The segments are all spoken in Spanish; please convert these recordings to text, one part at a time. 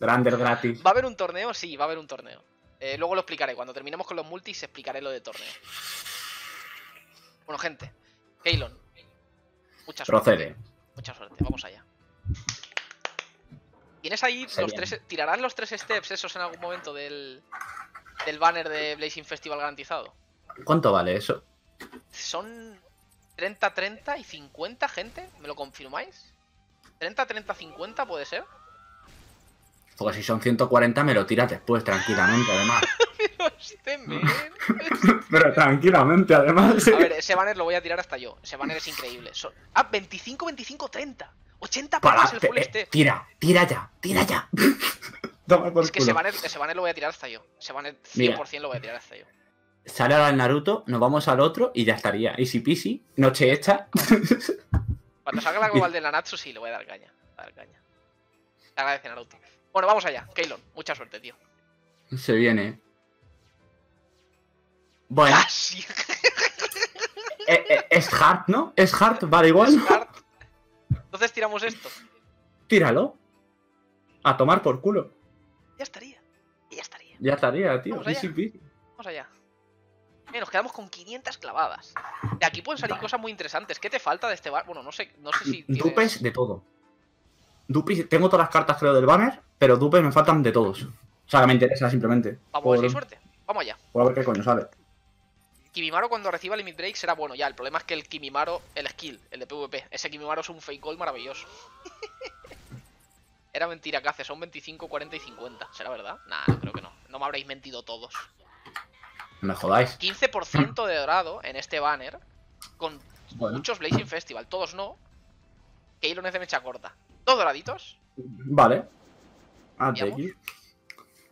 Grander gratis. ¿Va a haber un torneo? Sí, va a haber un torneo. Eh, luego lo explicaré. Cuando terminemos con los multis, explicaré lo de torneo. Bueno, gente. Keylon. Mucha suerte. Procede. Mucha suerte. Vamos allá. ¿Tienes ahí los tres... ¿Tirarás los tres steps esos en algún momento del, del banner de Blazing Festival garantizado? ¿Cuánto vale eso? Son 30, 30 y 50, gente. ¿Me lo confirmáis? 30, 30, 50 puede ser. Porque si son 140 me lo tiras después, tranquilamente, además. Este men. Pero tranquilamente, además. A ver, ese banner lo voy a tirar hasta yo. Ese banner es increíble. Son... Ah, 25, 25, 30. 80 Para, pelas el full eh, step. tira, tira ya, tira ya. Toma por Es que ese banner, ese banner lo voy a tirar hasta yo. Ese banner 100% Mira. lo voy a tirar hasta yo. Sale ahora el Naruto, nos vamos al otro y ya estaría. Easy peasy, noche hecha. Cuando salga la global de la Natsu, sí, le voy a dar caña. Le voy a dar caña. Te agradece Naruto. Bueno, vamos allá. Keylon, mucha suerte, tío. Se viene. Bueno, Casi. eh, eh, es hard, ¿no? Es hard, vale igual. Entonces tiramos esto. Tíralo. A tomar por culo. Ya estaría. Ya estaría. Ya estaría, tío. Vamos allá. Easy peasy. Vamos allá. Mira, nos quedamos con 500 clavadas. De aquí pueden salir Vale. cosas muy interesantes. ¿Qué te falta de este bar? Bueno, no sé, no sé si tienes... Dupes de todo. Dupes, tengo todas las cartas creo del banner, pero dupes me faltan de todos. O sea, me interesa simplemente. Vamos a ver si hay Por, suerte. Vamos allá. por ver qué coño sale. Kimimaro cuando reciba Limit Break será bueno. Ya, el problema es que el Kimimaro, el skill, el de PvP, ese Kimimaro es un fake gold maravilloso. Era mentira que hace, son 25, 40 y 50. ¿Será verdad? Nah, no creo que no. No me habréis mentido todos. No me jodáis. 15% de dorado en este banner. Con Bueno, muchos Blazing Festival. Todos no. Keylon es de mecha corta. ¿Dos doraditos? vale. ¿Veamos? aquí.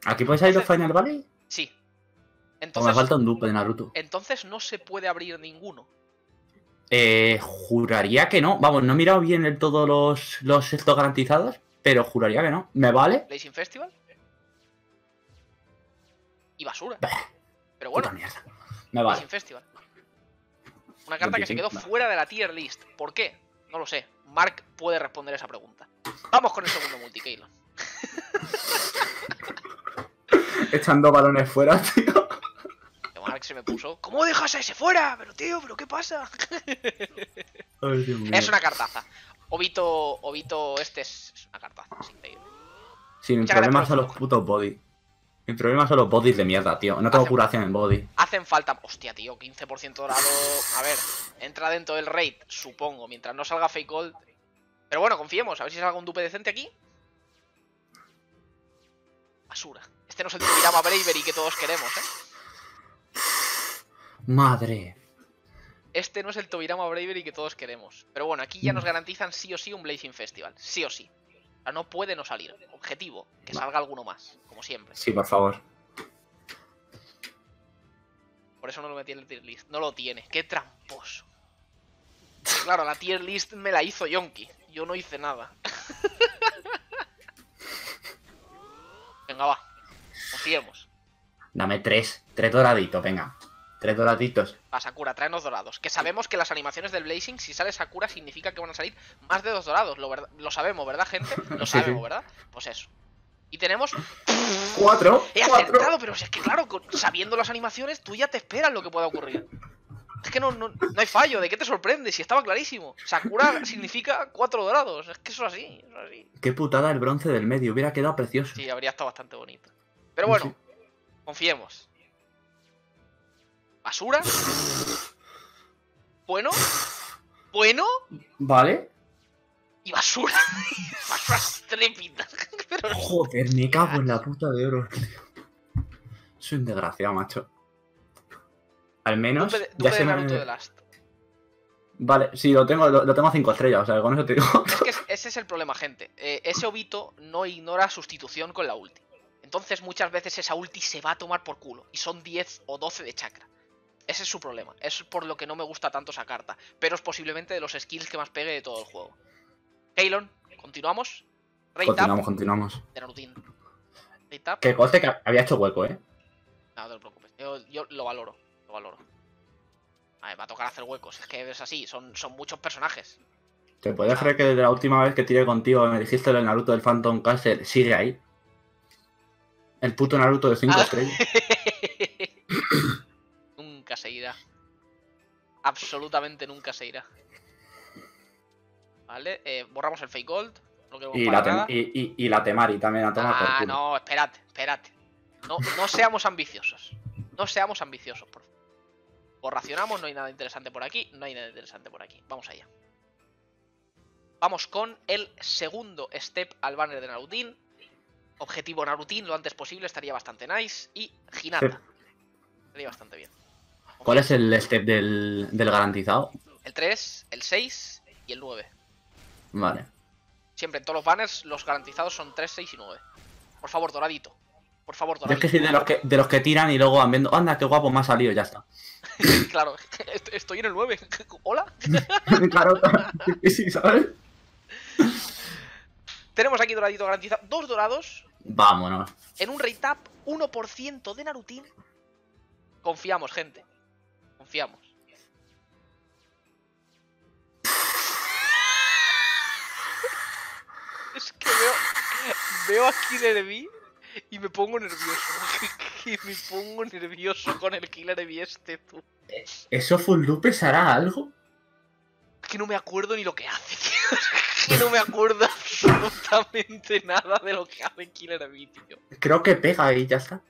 ¿Aquí puede salir los Final Valley? Sí. O me Entonces, falta un dupe de Naruto. entonces no se puede abrir ninguno. Eh, juraría que no. Vamos, no he mirado bien el todos los, los estos garantizados, pero juraría que no. ¿Me vale? Blazing Festival. Y basura. Bah, Pero bueno, Puta mierda. Me vale. Blazing Festival. Una carta que se quedó 25, fuera de la tier list. ¿Por qué? No lo sé. Mark puede responder esa pregunta. Vamos con el segundo multi, Keylon. Echando balones fuera, tío. Que Mark se me puso. ¿Cómo dejas a ese fuera? Pero tío, ¿pero qué pasa? Ay. Es una cartaza. Obito, Obito este es una cartaza. Sí, mi Muchas problema gracias son por los putos body. Mi problema son los bodies de mierda, tío. No tengo curación en body. Hacen falta. Hostia, tío, 15% dorado. A ver, entra dentro del raid, supongo. Mientras no salga fake gold. Pero bueno, confiemos. A ver si salga un dupe decente aquí. Basura. Este no es el Tobirama Bravery que todos queremos, ¿eh? Madre. Este no es el Tobirama Bravery que todos queremos. Pero bueno, aquí ya nos garantizan sí o sí un Blazing Festival. Sí o sí. No puede no salir. Objetivo, que salga alguno más. Como siempre. Sí, por favor. Por eso no lo metí en la tier list. No lo tiene. Qué tramposo. Claro, la tier list me la hizo Yonki. Yo no hice nada. Venga, va. Confiemos. Dame tres. Tres doraditos, venga. Tres doraditos. Va, Sakura, tráenos dorados. Que sabemos que las animaciones del Blazing, si sale Sakura, significa que van a salir más de dos dorados. Lo, verdad- lo sabemos, ¿verdad, gente? Lo sabemos. ¿verdad? Pues eso. Y tenemos. Cuatro. He Cuatro. acertado, pero si es que claro, sabiendo las animaciones, tú ya te esperas lo que pueda ocurrir. Es que no, no, no hay fallo, ¿de qué te sorprende? Si estaba clarísimo. Sakura significa cuatro dorados. Es que eso es así, eso es así. Qué putada el bronce del medio. Hubiera quedado precioso. Sí, habría estado bastante bonito. Pero bueno, Sí. confiemos. Basura. Bueno. Bueno. Vale. Y basura. basura estrépita. Pero Joder, me cago en la puta de oro. Soy un desgraciado, macho. Al menos. dupe de, ya dupe se de me- Naruto de Last. Vale, sí, lo tengo, lo, lo tengo a 5 estrellas, o sea, con eso te digo. Es que es- ese es el problema, gente. Eh, ese Obito no ignora sustitución con la ulti. Entonces muchas veces esa ulti se va a tomar por culo. Y son 10 o 12 de chakra. Ese es su problema. Es por lo que no me gusta tanto esa carta. Pero es posiblemente de los skills que más pegue de todo el juego. Keylon, continuamos. Rate Continuamos, continuamos. de Narutin. Que conste que había hecho hueco, eh. No, no te preocupes. Yo, yo lo valoro. Lo valoro. A ver, va a tocar hacer huecos. Es que es así. Son, son muchos personajes. ¿Te puedes Ah. creer que desde la última vez que tiré contigo me dijiste del Naruto del Phantom Castle sigue ahí? El puto Naruto de 5 Ah. estrellas. nunca se irá. Absolutamente nunca se irá. Vale, eh, borramos el fake gold. No Y la, tem- nada. y, y- y la Temari también a tomar por Ah, no, espérate, espérate. No, no seamos ambiciosos. No seamos ambiciosos, por favor. O racionamos, no hay nada interesante por aquí. No hay nada interesante por aquí. Vamos allá. Vamos con el segundo step al banner de Narutin. Objetivo Narutin lo antes posible, estaría bastante nice. Y Hinata. Estaría bastante bien. ¿Cuál es el step del, del garantizado? El 3, el 6 y el 9. Vale. Siempre en todos los banners los garantizados son 3, 6 y 9. Por favor, doradito. Por favor, Yo es doradito. que soy de los que, de los que tiran y luego van viendo, anda, qué guapo me ha salido, ya está. claro, est- estoy en el 9. Hola. claro, sí, ¿sabes? Tenemos aquí doradito garantizado. Dos dorados Vámonos. en un rate up 1% de Narutin. Confiamos, gente. Confiamos. Es que veo, veo a Killer Bee y me pongo nervioso. Y me pongo nervioso con el Killer Bee este, tú. ¿Eso full lupes hará algo? Es que no me acuerdo ni lo que hace, tío. Es que no me acuerdo absolutamente nada de lo que hace Killer Bee, tío. Creo que pega y ya está.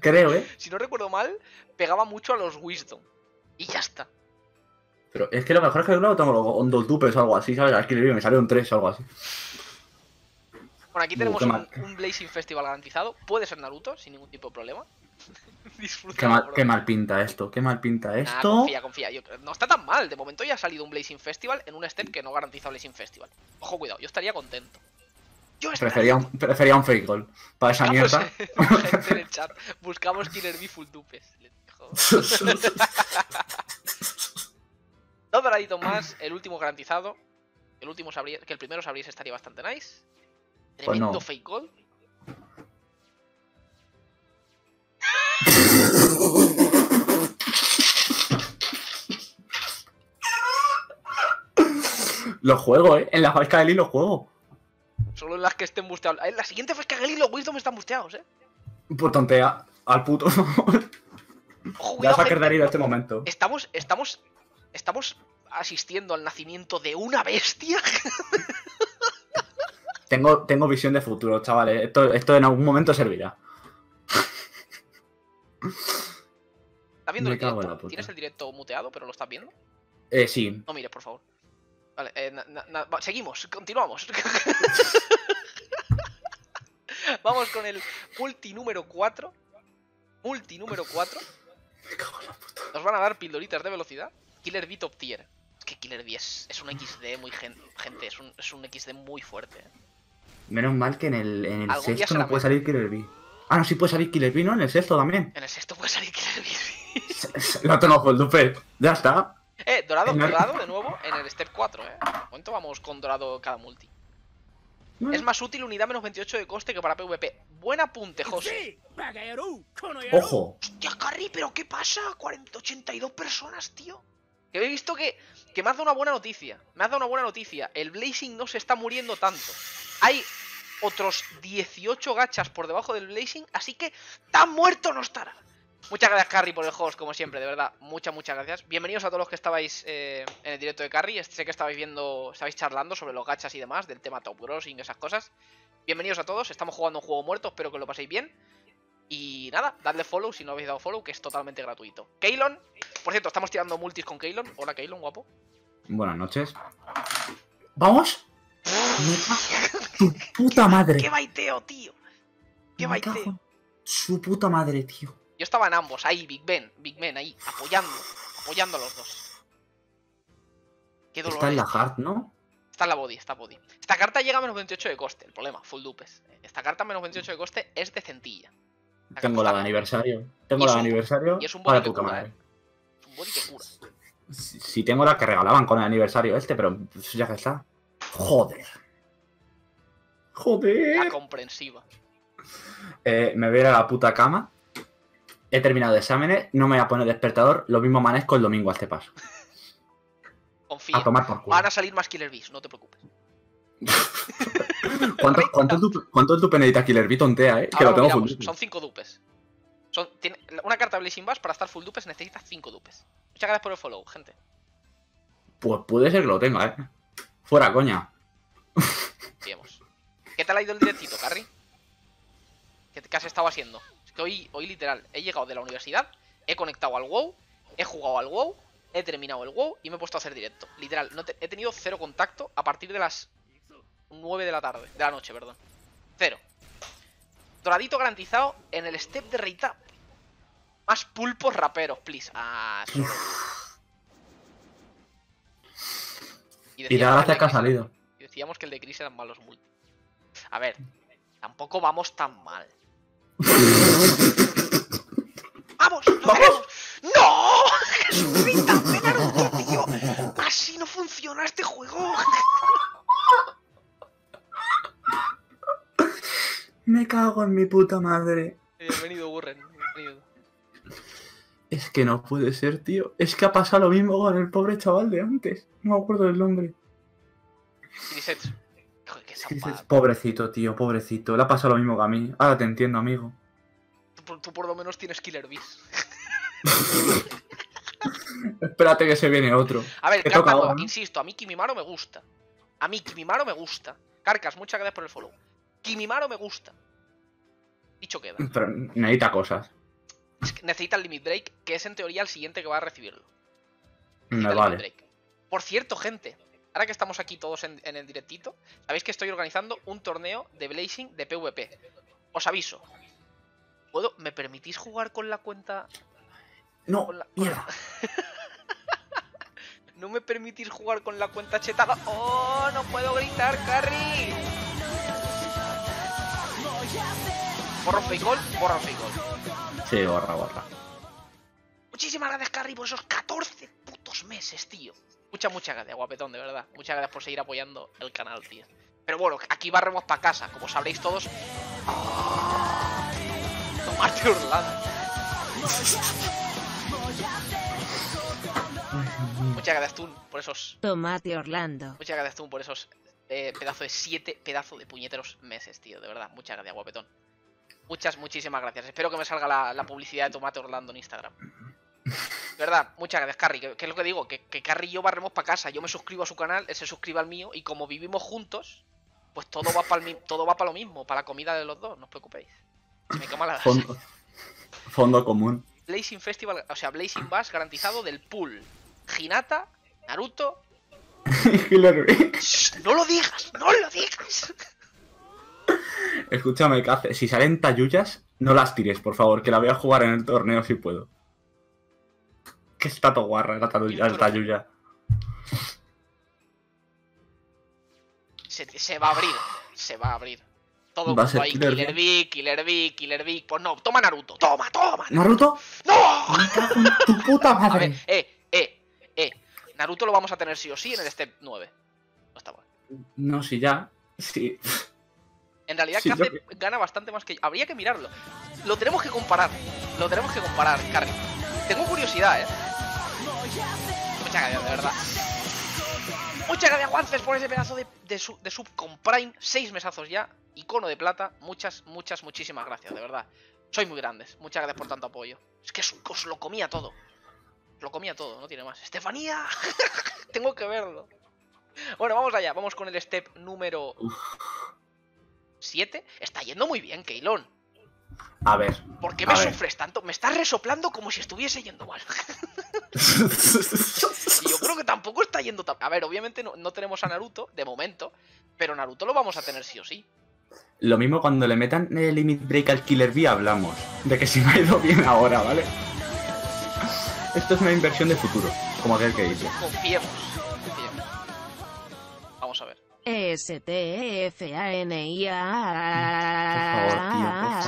Creo, ¿eh? Si no recuerdo mal, pegaba mucho a los Wisdom. Y ya está. Pero es que lo mejor es que yo tengo los dos dupes o algo así, ¿sabes? Aquí me un 3 o algo así. Bueno, aquí tenemos un, Blazing Festival garantizado. Puede ser Naruto, sin ningún tipo de problema. Qué mal, qué mal pinta esto, qué mal pinta Nah, esto. confía, confía. Yo creo- no está tan mal. De momento ya ha salido un Blazing Festival en un step que no garantiza Blazing Festival. Ojo, cuidado, yo estaría contento. Yo estaría Prefería un, prefería un fake goal. Para esa mierda. gente en el chat. Buscamos Killer Bee full dupes. Dos doraditos más, el último garantizado. El último sabría, que el primero sabríais estaría bastante nice. Tremendo no. fake goal. lo juego, ¿eh? En la Fasca de lo juego. Solo en las que estén busteados. En la siguiente que y los Wisdom están busteados, eh. Por tontea. Al puto. Cuidado, saques gente. de herido este momento. Estamos, estamos, estamos asistiendo al nacimiento de una bestia. Tengo, tengo visión de futuro, chavales. Esto, esto en algún momento servirá. ¿Estás viendo el en directo? Tienes el directo muteado, pero lo estás viendo. Eh, sí. No mires, por favor. Vale, eh, va, seguimos, continuamos. Vamos con el multi número 4. Multi número 4. Me cago en la puta. Nos van a dar pildoritas de velocidad. Killer Bee top tier. Es que Killer Bee es, es un XD muy gen- gente, es un, es un XD muy fuerte. eh. Menos mal que en el, en el sexto no puede salir Killer Bee. Ah, no, sí puede salir Killer Bee, ¿no? En el sexto también. En el sexto puede salir Killer Bee. Lo tengo full dupe. Ya está. eh, dorado, el- dorado de nuevo en el step 4, eh. De momento vamos con dorado cada multi. Es más útil unidad menos 28 de coste que para PvP. Buen apunte, José. Ojo. Hostia, Carry, pero ¿qué pasa? 40, 82 personas, tío. Que he visto que, que me has dado una buena noticia. Me has dado una buena noticia. El Blazing no se está muriendo tanto. Hay otros 18 gachas por debajo del Blazing, así que tan muerto no estará. Muchas gracias, Carry, por el host, como siempre, de verdad. Muchas, muchas gracias. Bienvenidos a todos los que estabais eh, en el directo de Carry. Sé que estabais viendo, estabais charlando sobre los gachas y demás, del tema top grossing, esas cosas. Bienvenidos a todos. Estamos jugando un juego muerto, espero que lo paséis bien. Y nada, dadle follow si no habéis dado follow, que es totalmente gratuito. Keylon, por cierto, estamos tirando multis con Keylon. Hola, Keylon, guapo. Buenas noches. ¿Vamos? Tu puta madre. ¡Qué baiteo, tío! ¡Qué baiteo! Su puta madre, tío. Yo estaba en ambos, ahí, Big Ben, Big Ben, ahí, apoyando, apoyando a los dos. Qué dolor. Está en la hard, ¿no? Está en la body, está body. Esta carta llega a menos 28 de coste, el problema, full dupes. Esta carta a menos 28 de coste es de centilla. Tengo la de aniversario. Tengo la de aniversario. y es un Vale, body que puta cura, madre. ¿eh? Es un body que cura. Si, si tengo la que regalaban con el aniversario este, pero pues, ya que está. Joder. La Joder. comprensiva. Eh, me voy a ir a la puta cama. He terminado de exámenes. No me voy a poner despertador. Lo mismo amanezco el domingo a este paso. Confía. A tomar por culo. Van a salir más Killer Bees, no te preocupes. ¿Cuánto, cuánto, es tu, ¿Cuánto tu penedita Killer Bee? Tontea, eh. Que lo tengo miramos, full. Son 5 dupes. Son, tiene- una carta Blazing Bash para estar full dupes necesita 5 dupes. Muchas gracias por el follow, gente. Pues puede ser que lo tenga, eh. Fuera, coña. Sigamos. ¿Qué tal ha ido el directito, Carry? ¿Qué, qué has estado haciendo? Que hoy, hoy literal, he llegado de la universidad, he conectado al WoW, he jugado al WoW, he terminado el WoW y me he puesto a hacer directo. Literal, no te- he tenido cero contacto a partir de las 9 de la tarde, de la noche, perdón. Cero. Doradito garantizado en el step de up. Más pulpos raperos, please. Ah, solo. Y da que el gracias que ha salido. y decíamos que el de Chris eran malos multi. A ver, tampoco vamos tan mal. ¡Vamos! ¡Lo tenemos! ¡No! ¡Jesucristo! ¡Me Naruto, tío! ¡Así no funciona este juego! Me cago en mi puta madre. Bienvenido, Burren. Bienvenido. Es que no puede ser, tío. Es que ha pasado lo mismo con el pobre chaval de antes. No me acuerdo del nombre. Pobrecito, tío, pobrecito. Le ha pasado lo mismo que a mí. Ahora te entiendo, amigo. Tú, por- tú por lo menos tienes Killer Bees. Espérate que se viene otro. A ver. Insisto, a mí Kimimaro me gusta. A mí Kimimaro me gusta. Carcas, muchas gracias por el follow. Kimimaro me gusta. Dicho queda. Pero necesita cosas. Es que necesita el Limit Break, que es en teoría el siguiente que va a recibirlo. Me Necesita vale. Por cierto, gente, ahora que estamos aquí todos en, en el directito, sabéis que estoy organizando un torneo de Blazing de PvP. Os aviso. ¿Puedo? ¿Me permitís jugar con la cuenta? No, Con la- con mierda. ¿No me permitís jugar con la cuenta chetada? ¡Oh! ¡No puedo gritar, Carry! Borro fake call, borro fake. Sí, borra, borra. Muchísimas gracias, Carry, por esos 14 putos meses, tío. Muchas, muchas gracias, guapetón, de verdad. Muchas gracias por seguir apoyando el canal, tío. Pero bueno, aquí barremos para casa, como sabréis todos. Tomarte Orlando. Muchas gracias, Tun, por esos. Tomate Orlando. Muchas gracias, Tun, por esos eh, pedazo de siete pedazo de puñeteros meses, tío. De verdad, muchas gracias, guapetón. Muchas, muchísimas gracias. Espero que me salga la, la publicidad de Tomate Orlando en Instagram. Verdad, muchas gracias, Carry. Que, que es lo que digo, que, que Carry y yo barremos para casa. Yo me suscribo a su canal, él se suscribe al mío, y como vivimos juntos, pues todo va para todo va para lo mismo, para la comida de los dos, no os preocupéis. Se me quema la Fondo, fondo común. Blazing Festival, o sea, Blazing Bass garantizado del pool. Hinata, Naruto. Shh, no lo digas, no lo digas. Escúchame. Si salen tallullas, no las tires, por favor, que la voy a jugar en el torneo si puedo. Que está todo guarra la. La tallulla. Se, se va a abrir, se va a abrir. Todo Va a ser ahí, Killer Killer. Bee, Killer Bee, Killer Bee. Pues no, toma Naruto, toma, toma. ¿Naruto? ¡No! Me cago en tu puta A ver, madre. eh, eh, eh. Naruto lo vamos a tener sí o sí en el step 9. No está mal. No, si ya. Sí. En realidad, Sí, gana bastante más que yo. Habría que mirarlo. Lo tenemos que comparar. Lo tenemos que comparar, Carry. Tengo curiosidad, eh. Muchas gracias, de verdad. Muchas gracias, Juances, por ese pedazo de, de, sub, de sub con Prime. Seis mesazos ya. Icono de plata. Muchas, muchas, muchísimas gracias, de verdad. Sois muy grandes. Muchas gracias por tanto apoyo. Es que os, lo comía todo. Lo comía todo, no tiene más. ¡Estefanía! Tengo que verlo. Bueno, vamos allá. Vamos con el step número 7. Está yendo muy bien, Keylon. A ver. ¿Por qué me sufres tanto? Me estás resoplando como si estuviese yendo mal. Y yo creo que tampoco está yendo tan... A ver, obviamente no, no tenemos a Naruto, de momento, pero Naruto lo vamos a tener sí o sí. Lo mismo cuando le metan el limit break al Killer Bee hablamos. De que si me ha ido bien ahora, ¿vale? Esto es una inversión de futuro, como aquel que dice. Confiemos.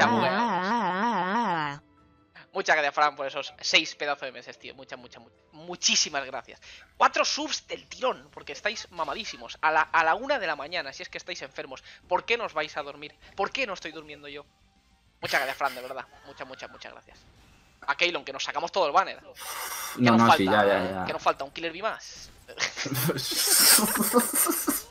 Bugueado. Muchas gracias, Fran, por esos seis pedazos de meses, tío. Muchas, muchas, mu- muchísimas gracias. Cuatro subs del tirón, porque estáis mamadísimos. A la, a la una de la mañana, si es que estáis enfermos. ¿Por qué no os vais a dormir? ¿Por qué no estoy durmiendo yo? Muchas gracias, Fran, de verdad. Muchas, muchas, muchas gracias. A Keylon, que nos sacamos todo el banner. ¿Qué No, nos no, falta? sí, ya, ya, ya. ¿Qué nos falta? ¿Un Killer Bee más?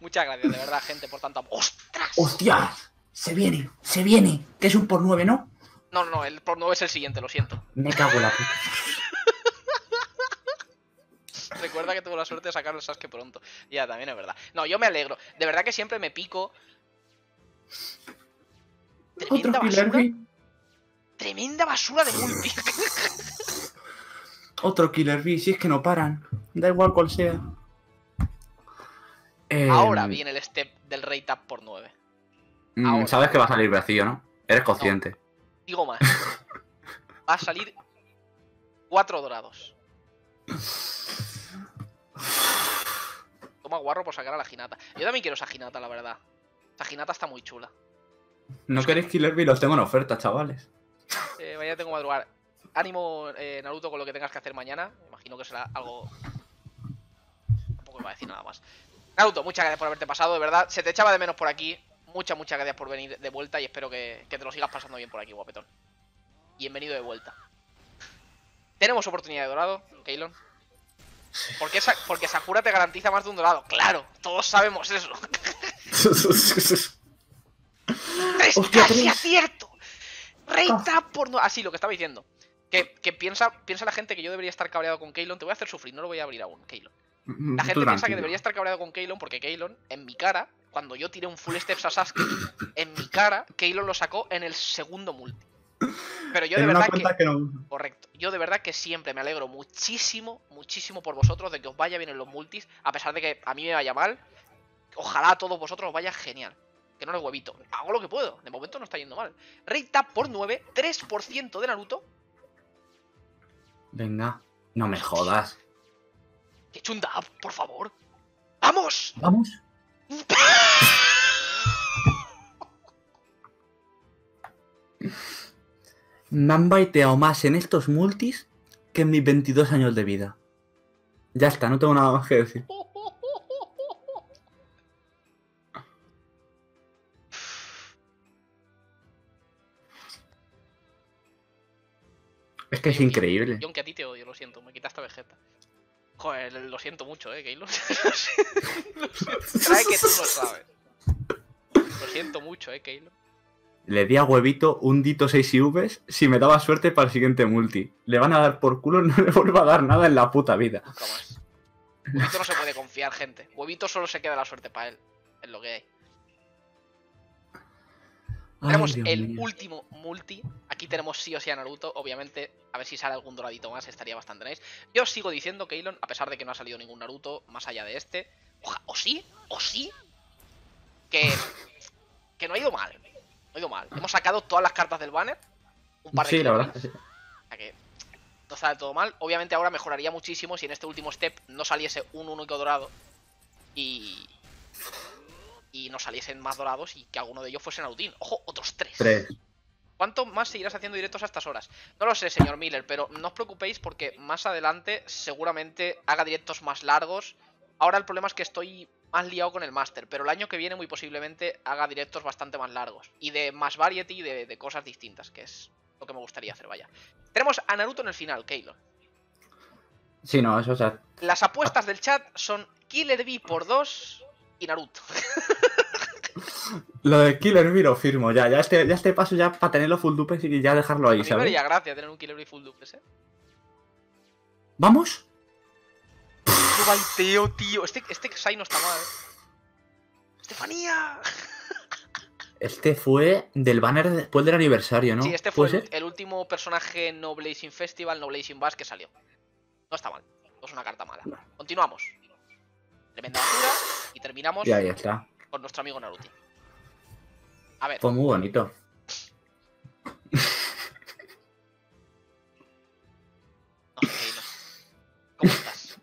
Muchas gracias, de verdad, gente, por tanto. ¡Ostras! ¡Hostias! Se viene, se viene. Que es un por nueve, ¿no? No, no, no, el por 9 es el siguiente, lo siento. Me cago en la puta. Recuerda que tuve la suerte de sacar el Sasuke pronto. Ya, también es verdad. No, yo me alegro. De verdad que siempre me pico. Tremenda Otro Killer basura. Bee. Tremenda basura de multi. Otro Killer Bee, si es que no paran. Da igual cual sea. Eh, Ahora viene el step del rate up por 9. mm, ahora. Sabes que va a salir vacío, ¿no? Eres consciente. Digo más. Va a salir 4 dorados. Toma guarro por sacar a la Ginata. Yo también quiero esa Ginata, la verdad. Esa Ginata está muy chula. No queréis Killer Bee, los tengo en oferta, chavales. Eh, mañana tengo que madrugar. Ánimo, eh, Naruto, con lo que tengas que hacer mañana. Imagino que será algo. Tampoco iba a decir nada más. Naruto, muchas gracias por haberte pasado, de verdad. Se te echaba de menos por aquí. Muchas, muchas gracias por venir de vuelta y espero que, que te lo sigas pasando bien por aquí, guapetón. Bienvenido de vuelta. Tenemos oportunidad de dorado, Keylon. ¿Por qué porque Sakura te garantiza más de un dorado. Claro, todos sabemos eso. Hostia, ¡Casi acierto! Reita por no. Así, lo que estaba diciendo. Que, que piensa, piensa la gente que yo debería estar cabreado con Keylon. Te voy a hacer sufrir, no lo voy a abrir aún, Keylon. La gente piensa que debería estar cabreado con Keylon porque Keylon, en mi cara, cuando yo tiré un full steps a Sasuke, en mi cara, Keylon lo sacó en el segundo multi. Pero yo de verdad que. no. Correcto. Yo de verdad que siempre me alegro muchísimo, muchísimo por vosotros de que os vaya bien en los multis, a pesar de que a mí me vaya mal. Ojalá a todos vosotros os vaya genial. Que no les huevito. Hago lo que puedo. De momento no está yendo mal. Rate tap por 9, 3% de Naruto. Venga, no me jodas. Que he hecho un dab, por favor. ¡Vamos! Vamos. Me han baiteado más en estos multis que en mis 22 años de vida. Ya está, no tengo nada más que decir. Es que es increíble. Yo aunque a ti te odio, lo siento. Me quitaste Vegeta. Joder, lo siento mucho, eh, siento. Trae que tú lo sabes. Lo siento mucho, eh, Keylon. Le di a huevito un dito 6 IVs si me daba suerte para el siguiente multi. Le van a dar por culo, no le vuelvo a dar nada en la puta vida. Nunca más. Huevito no se puede confiar, gente. Huevito solo se queda la suerte para él. Es lo que hay. Tenemos Dios el mío. último multi. Aquí tenemos sí o sí a Naruto. Obviamente, a ver si sale algún doradito más, estaría bastante nice. Yo sigo diciendo, Keylon, a pesar de que no ha salido ningún Naruto más allá de este. oja- O sí, o sí. Que, que no ha ido mal. No ha ido mal. Hemos sacado todas las cartas del banner. Un par de Sí, la verdad. Que sí. O sea que no del todo mal. Obviamente ahora mejoraría muchísimo si en este último step no saliese un único dorado y. Y no saliesen más dorados y que alguno de ellos fuese Narutín. Ojo, otros tres. Tres. ¿Cuánto más seguirás haciendo directos a estas horas? No lo sé, señor Miller, pero no os preocupéis porque más adelante seguramente haga directos más largos. Ahora el problema es que estoy más liado con el máster, pero el año que viene muy posiblemente haga directos bastante más largos. Y de más variety y de, de cosas distintas, que es lo que me gustaría hacer, vaya. Tenemos a Naruto en el final, Keylon. Sí, no, eso, o sea, Las apuestas del chat son Killer Bee por 2 y Naruto. Lo de Killer Bee lo firmo ya. Ya este, ya este paso ya para tenerlo full dupes y ya dejarlo ahí, A mí me ¿sabes? haría gracia tener un Killer Bee full dupes, eh. ¿Vamos? ¡Qué baiteo, tío! Este, este Sai no está mal. ¡Estefanía! Este fue del banner después del aniversario, ¿no? Sí, este fue ¿Puede el, el último personaje no Blazing Festival, no Blazing Bass que salió. No está mal. No es una carta mala. Continuamos. Tremenda basura. Y terminamos Y ahí está. Con nuestro amigo Naruto. A ver, Fue muy bonito. no sé, Keilo. ¿Cómo estás?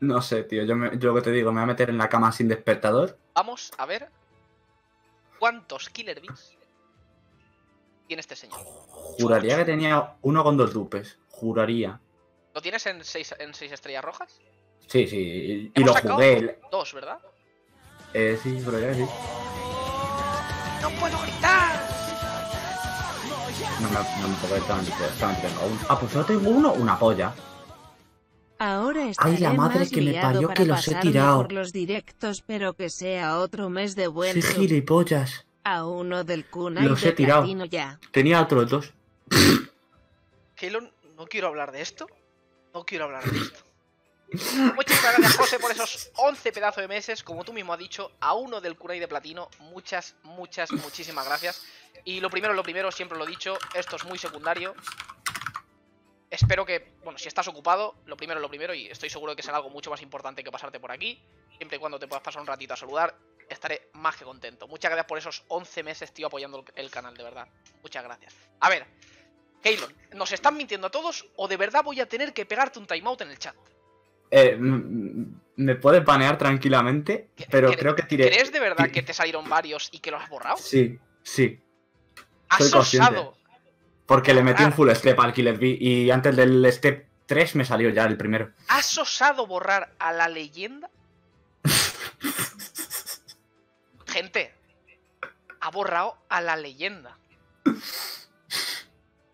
No sé, tío. Yo, me- yo lo que te digo, me voy a meter en la cama sin despertador. Vamos a ver cuántos Killer Bees tiene este señor. Juraría que tenía uno con dos dupes. Juraría. ¿Lo tienes en 6 en seis estrellas rojas? Sí, sí. Y, y lo jugué. Dos, ¿verdad? Eh, sí, juraría que sí. ¡No puedo gritar! No me, no me puedo solamente tengo uno. Ah, pues solo tengo uno, una polla. Ahora Ay, la madre más que me parió que los he tirado. por los directos, pero que sea otro mes de buen Sí, gilipollas. A uno del Kunai Los de he tirado. ya. Tenía otros dos. Keylon, no quiero hablar de esto. No quiero hablar de esto. Muchas gracias, José, por esos 11 pedazos de meses. Como tú mismo has dicho, a uno del Kunai de Platino. Muchas, muchas, muchísimas gracias. Y lo primero, lo primero, siempre lo he dicho, esto es muy secundario. Espero que, bueno, si estás ocupado, lo primero, lo primero, y estoy seguro de que será algo mucho más importante que pasarte por aquí. Siempre y cuando te puedas pasar un ratito a saludar, estaré más que contento. Muchas gracias por esos 11 meses, tío, apoyando el canal, de verdad. Muchas gracias. A ver, Keylon, ¿nos están mintiendo a todos o de verdad voy a tener que pegarte un timeout en el chat? Eh, me puedes banear tranquilamente, ¿Cre- pero cre- creo que tiré. ¿Crees de verdad que te salieron varios y que los has borrado? Sí, sí. ¡Has soy consciente. osado! Porque le metí un Ah. full step al Killer Bee y antes del step 3 me salió ya el primero. ¿Has osado borrar a la leyenda? Gente, ha borrado a la leyenda.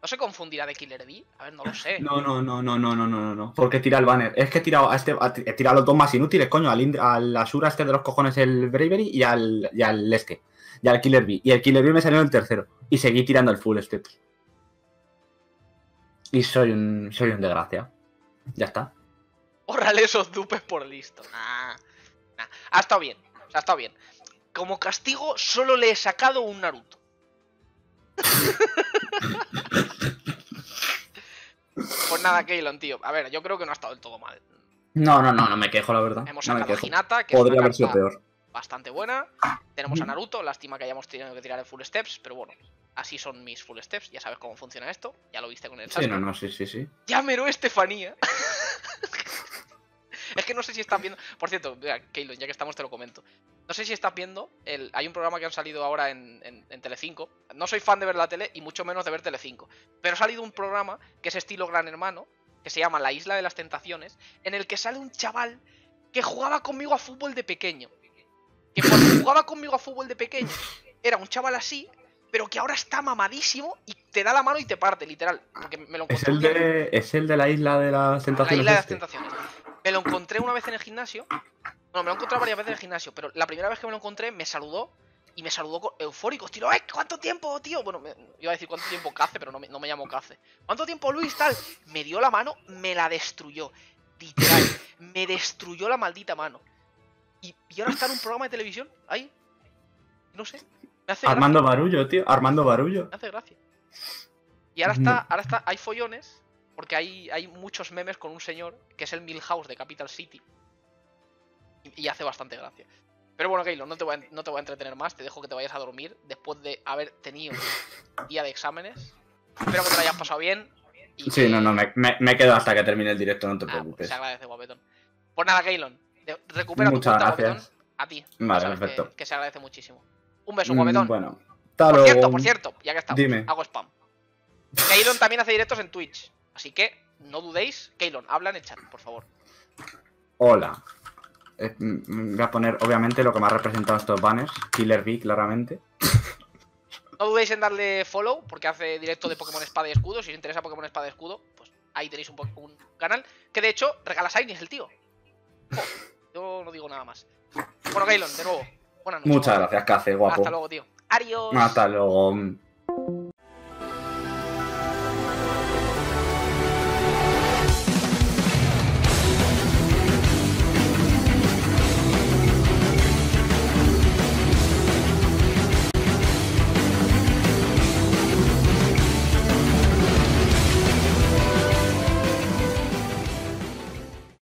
¿No se confundirá de Killer Bee? A ver, no lo sé. No, no, no, no, no, no, no, no. no, Porque tira el banner. Es que he tirado a, este, he tirado a los dos más inútiles, coño. Al, al Asura este de los cojones, el Bravery, y al, y al este. Y al Killer Bee. Y el Killer Bee me salió en el tercero. Y seguí tirando el full step. Y soy un, soy un desgracia. Ya está. Órale esos dupes por listo. Nah, nah. Ha estado bien. Ha estado bien. Como castigo, solo le he sacado un Naruto. pues nada, Keylon, tío. A ver, yo creo que no ha estado del todo mal. No, no, no, no me quejo, la verdad. Hemos no sacado a. Hinata, que es Podría una haber sido peor. bastante buena. Tenemos a. Naruto, lástima que hayamos tenido que tirar el full steps, pero bueno, así son mis full steps, ya sabes cómo funciona esto, ya lo viste con el Sí, Sasuke. no, no, sí, sí, sí. ¡Ya meró Estefanía! es que no sé si estás viendo. Por cierto, mira, Keylon, ya que estamos te lo comento. No sé si estás viendo. El... Hay un programa que han salido ahora en, en, en Telecinco. No soy fan de ver la tele y mucho menos de ver Telecinco. Pero ha salido un programa que es estilo Gran Hermano, que se llama La Isla de las Tentaciones, en el que sale un chaval que jugaba conmigo a fútbol de pequeño. Que cuando jugaba conmigo a fútbol de pequeño era un chaval así, pero que ahora está mamadísimo y te da la mano y te parte, literal. Porque me lo Es encontré el un día- de. Es el de la isla de las la tentaciones. isla de las este. tentaciones. Me lo encontré una vez en el gimnasio. Bueno, me lo he encontrado varias veces en el gimnasio, pero la primera vez que me lo encontré me saludó y me saludó con eufórico. Tío, ¡eh! ¿Cuánto tiempo, tío? Bueno, me- iba a decir cuánto tiempo Cace, pero no me, no me llamo Cace. ¿Cuánto tiempo, Luis? Tal. Me dio la mano, me la destruyó. Literal. Me destruyó la maldita mano. Y, y ahora está en un programa de televisión, ahí. No sé. Me hace Armando Barullo, tío. Armando Barullo. me hace gracia. Y ahora está, ahora está, hay follones, porque hay, hay muchos memes con un señor que es el Milhouse de Capital City. Y, hace bastante gracia. Pero bueno, Keylon, no te, voy a, no te voy a entretener más, te dejo que te vayas a dormir después de haber tenido día de exámenes. Espero que te lo hayas pasado bien. y Sí, que- no, no, me, me, me quedo hasta que termine el directo, no te Ah, pues preocupes. se agradece, guapetón. Pues nada, Keylon, de- recupera Muchas tu cuenta, gracias. guapetón. A ti. Vale, perfecto. Que, que se agradece muchísimo. Un beso, Mm, guapetón. Bueno, hasta Por cierto, por cierto, ya que estamos, Dime. hago spam. Keylon también hace directos en Twitch. Así que no dudéis. Keylon, habla en el chat, por favor. Hola. Eh, mm, mm, voy a poner, obviamente, lo que me ha representado estos banners. Killer Bee, claramente. No dudéis en darle follow, porque hace directo de Pokémon Espada y Escudo. Si os interesa Pokémon Espada y Escudo, pues ahí tenéis un, un canal. Que de hecho, regala Shinies el tío. Yo no digo nada más. Bueno, Keylon, de nuevo. Buenas noches. Muchas gracias, Cace, guapo. Hasta luego, tío. Adiós. Hasta luego.